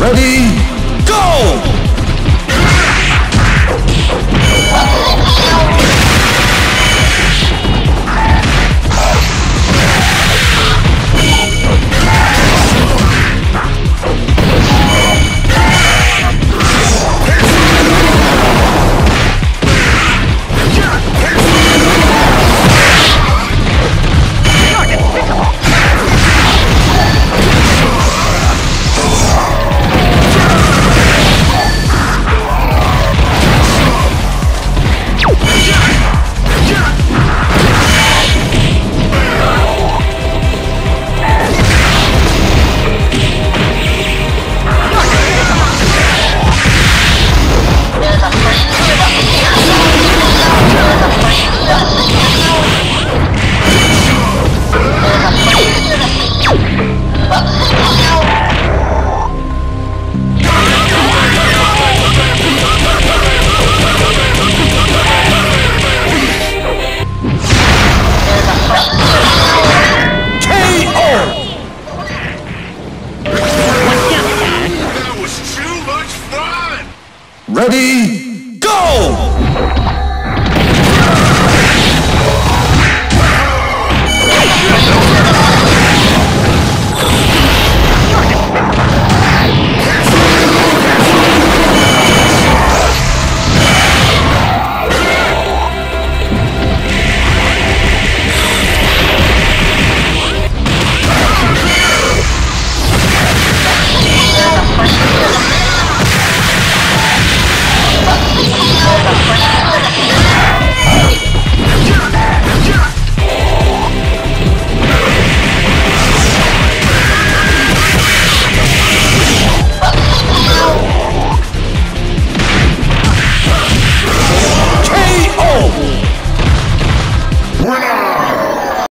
Ready, go! Ready, go!